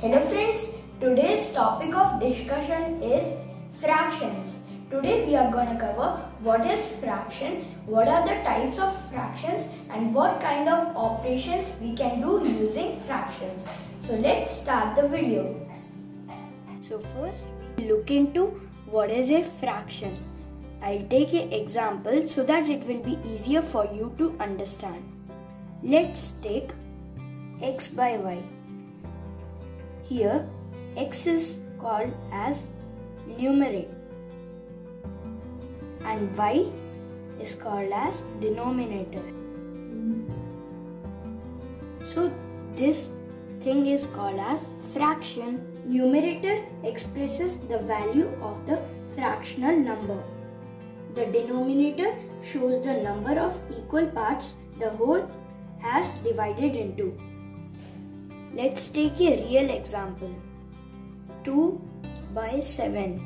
Hello friends, today's topic of discussion is fractions. Today we are going to cover what is fraction, what are the types of fractions and what kind of operations we can do using fractions. So let's start the video. So first look into what is a fraction. I'll take an example so that it will be easier for you to understand. Let's take x by y. Here x is called as numerator and y is called as denominator. So this thing is called as fraction. Numerator expresses the value of the fractional number. The denominator shows the number of equal parts the whole has divided into. Let's take a real example. 2 by 7.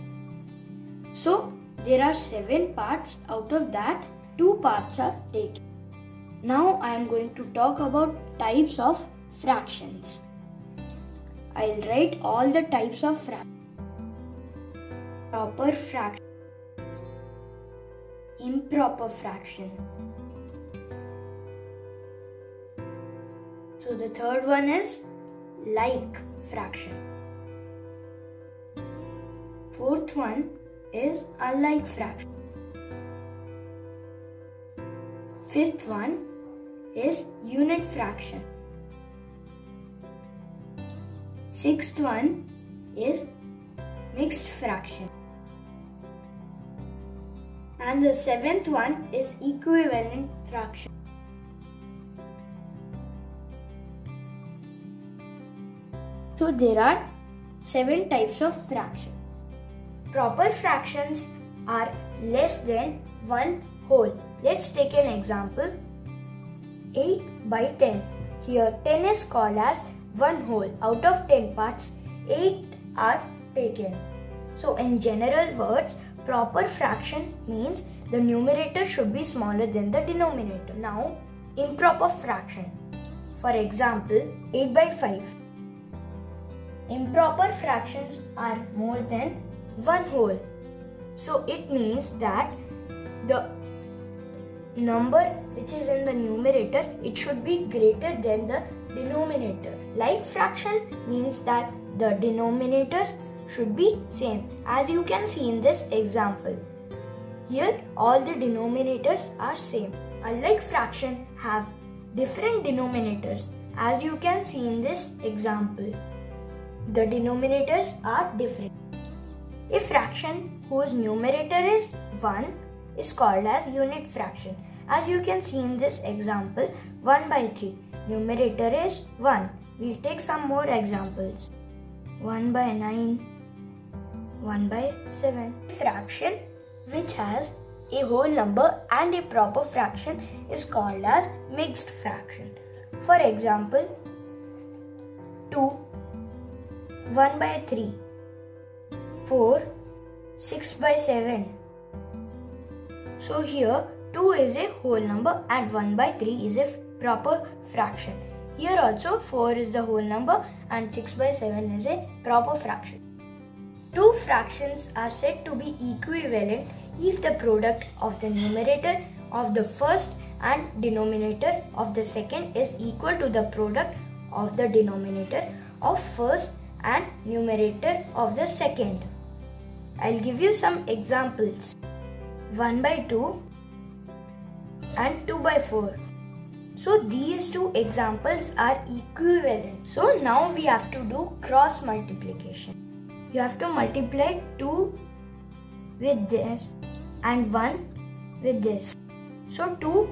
So there are 7 parts out of that 2 parts are taken. Now I am going to talk about types of fractions. I'll write all the types of fractions. Proper fraction. Improper fraction. So the third one is like fraction. Fourth one is unlike fraction. Fifth one is unit fraction. Sixth one is mixed fraction. And the seventh one is equivalent fraction. So there are seven types of fractions. Proper fractions are less than one whole. Let's take an example. 8 by 10. Here 10 is called as one whole. Out of 10 parts, 8 are taken. So in general words, proper fraction means the numerator should be smaller than the denominator. Now, improper fraction. For example, 8 by 5. Improper fractions are more than one whole. So it means that the number which is in the numerator it should be greater than the denominator. Like fraction means that the denominators should be same as you can see in this example. Here all the denominators are same. Unlike fraction have different denominators as you can see in this example. The denominators are different. A fraction whose numerator is 1 is called as unit fraction. As you can see in this example, 1 by 3. Numerator is 1. We'll take some more examples. 1 by 9, 1 by 7. Fraction which has a whole number and a proper fraction is called as mixed fraction. For example, 2 1 by 3 4 6 by 7 so here 2 is a whole number and 1 by 3 is a proper fraction. Here also 4 is the whole number and 6 by 7 is a proper fraction. Two fractions are said to be equivalent if the product of the numerator of the first and denominator of the second is equal to the product of the denominator of first and numerator of the second. I'll give you some examples. 1 by 2 and 2 by 4. So these two examples are equivalent. So now we have to do cross multiplication. You have to multiply 2 with this and 1 with this. So 2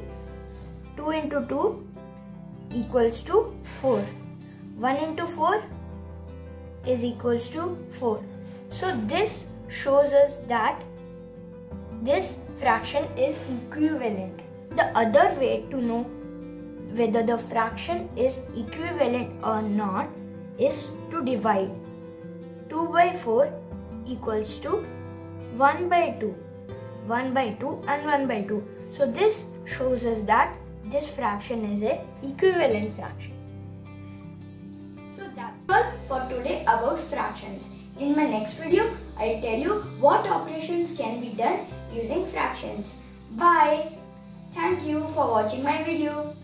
2 into 2 equals to 4. 1 into 4 is equals to 4. So this shows us that this fraction is equivalent. The other way to know whether the fraction is equivalent or not is to divide. 2 by 4 equals to 1 by 2. 1 by 2 and 1 by 2. So this shows us that this fraction is a equivalent fraction. That's all for today about fractions. In my next video, I'll tell you what operations can be done using fractions. Bye. Thank you for watching my video.